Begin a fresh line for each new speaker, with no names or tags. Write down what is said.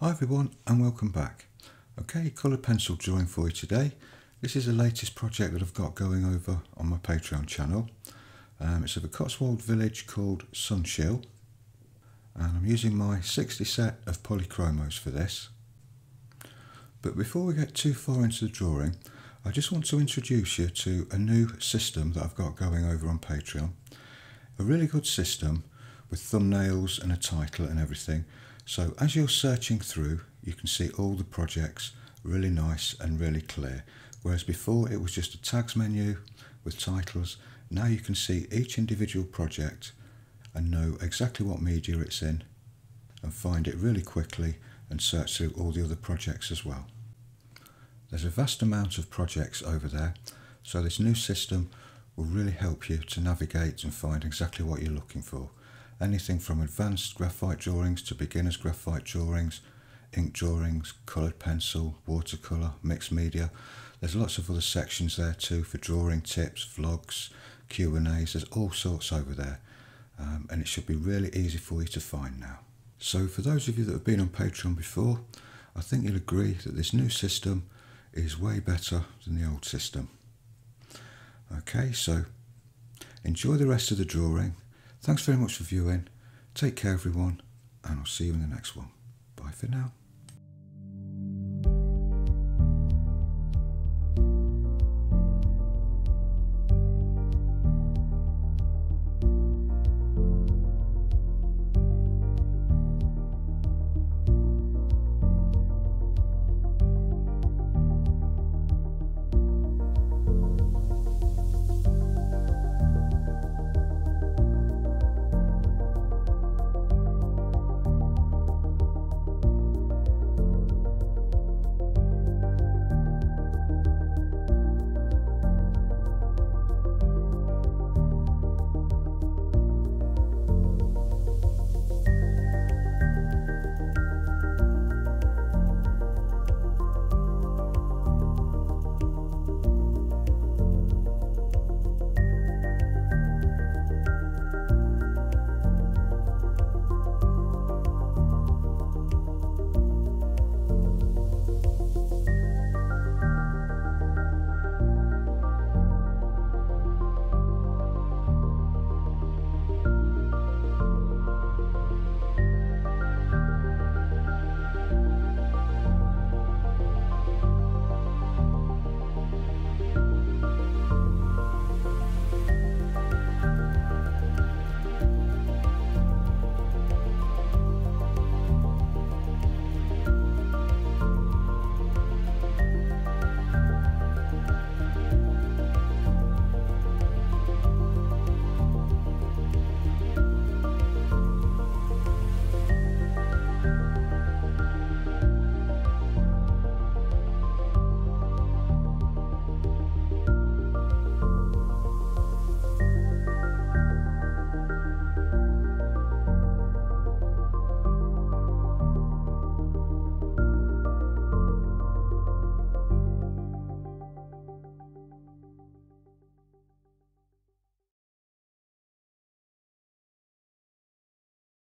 Hi everyone and welcome back. Okay, coloured pencil drawing for you today. This is the latest project that I've got going over on my Patreon channel. Um, it's of a Cotswold village called Snowshill and I'm using my 60 set of polychromos for this. But before we get too far into the drawing, I just want to introduce you to a new system that I've got going over on Patreon. A really good system with thumbnails and a title and everything. So as you're searching through, you can see all the projects really nice and really clear. Whereas before it was just a tags menu with titles. Now you can see each individual project and know exactly what media it's in and find it really quickly and search through all the other projects as well. There's a vast amount of projects over there, so this new system will really help you to navigate and find exactly what you're looking for. Anything from advanced graphite drawings to beginners graphite drawings, ink drawings, coloured pencil, watercolour, mixed media. There's lots of other sections there too for drawing tips, vlogs, Q&As, there's all sorts over there. Um, and it should be really easy for you to find now. So for those of you that have been on Patreon before, I think you'll agree that this new system is way better than the old system. Okay, so enjoy the rest of the drawing. Thanks very much for viewing. Take care everyone, and I'll see you in the next one. Bye for now.